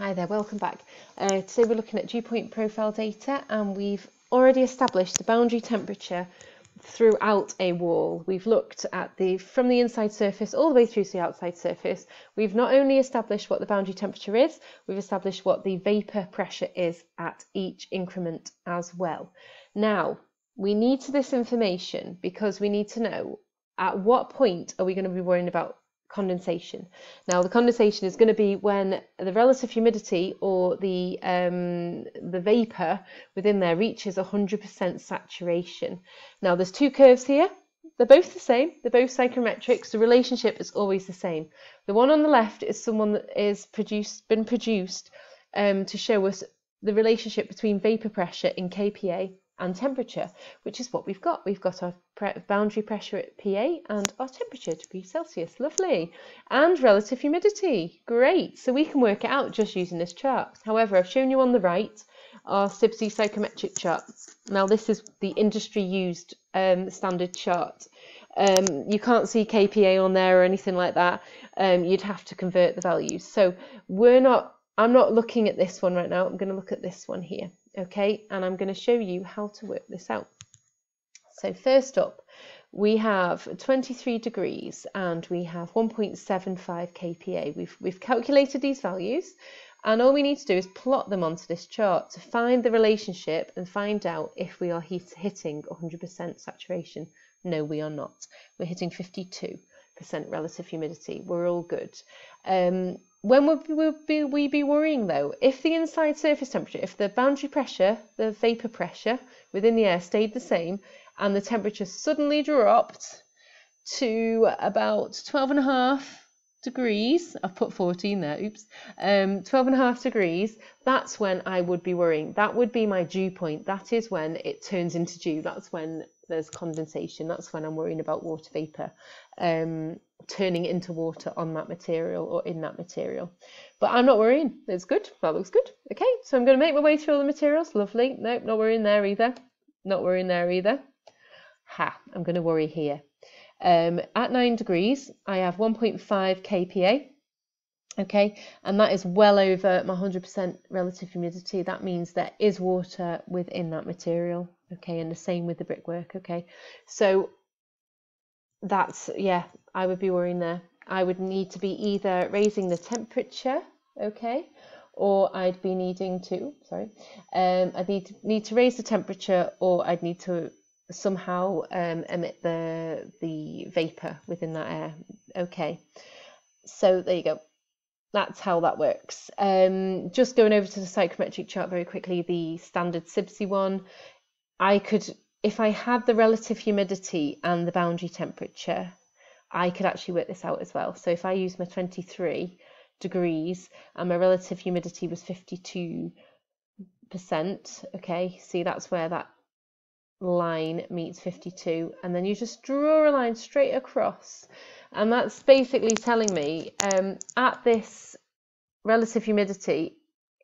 Hi there, welcome back. Uh, today we're looking at dew point profile data and we've already established the boundary temperature throughout a wall. We've looked at the from the inside surface all the way through to the outside surface. We've not only established what the boundary temperature is, we've established what the vapour pressure is at each increment as well. Now, we need this information because we need to know at what point are we going to be worrying about condensation. Now the condensation is going to be when the relative humidity or the um, the vapor within there reaches 100% saturation. Now there's two curves here. They're both the same. They're both psychrometrics. The relationship is always the same. The one on the left is someone that is produced been produced um, to show us the relationship between vapor pressure in kPa and temperature, which is what we've got. We've got our boundary pressure at PA and our temperature degrees Celsius. Lovely. And relative humidity. Great. So we can work it out just using this chart. However, I've shown you on the right our CIBSE psychrometric chart. Now this is the industry used um, standard chart. Um, you can't see kPa on there or anything like that. Um, you'd have to convert the values. So we're not, I'm not looking at this one right now. I'm going to look at this one here okay? And I'm going to show you how to work this out. So first up we have 23 degrees and we have 1.75 kPa we've, we've calculated these values and all we need to do is plot them onto this chart to find the relationship and find out if we are hit, hitting 100% saturation. No we are not. We're hitting 52 relative humidity we're all good um, when would we, be, we be worrying though? If the inside surface temperature, if the boundary pressure, the vapor pressure within the air stayed the same and the temperature suddenly dropped to about 12 and a half degrees, I've put 14 there, oops, um, 12 and a half degrees, that's when I would be worrying. That would be my dew point. That is when it turns into dew. That's when there's condensation. That's when I'm worrying about water vapor. Um, turning into water on that material or in that material. But I'm not worrying. It's good. That looks good. Okay, so I'm going to make my way through all the materials. Lovely. Nope, not worrying there either. Not worrying there either. Ha, I'm going to worry here. Um, at 9 degrees, I have 1.5 kPa. Okay, and that is well over my 100% relative humidity. That means there is water within that material. Okay, and the same with the brickwork. Okay, so that's yeah I would be worrying there I would need to be either raising the temperature okay or I'd be needing to sorry um, I'd need to, need to raise the temperature or I'd need to somehow um, emit the the vapor within that air. Okay. So there you go. That's how that works. Um, just going over to the psychrometric chart very quickly the standard CIBSE one. I could if I had the relative humidity and the boundary temperature, I could actually work this out as well. So if I use my 23 degrees and my relative humidity was 52%, okay, see that's where that line meets 52 and then you just draw a line straight across and that's basically telling me um, at this relative humidity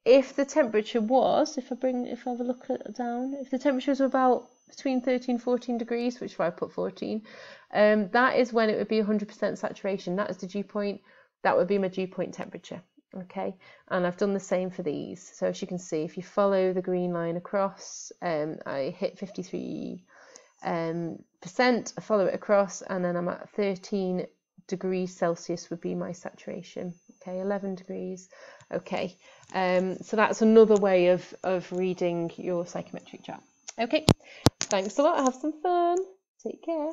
if the temperature was if I bring if I have a look at down if the temperature was about between 13 14 degrees, which is why I put 14, um, that is when it would be 100% saturation. That is the dew point. That would be my dew point temperature. Okay, and I've done the same for these. So as you can see, if you follow the green line across, um, I hit 53 um, percent. I follow it across, and then I'm at 13 degrees Celsius would be my saturation. Okay, 11 degrees. Okay, um, so that's another way of of reading your psychrometric chart. Okay, thanks a lot. Have some fun. Take care.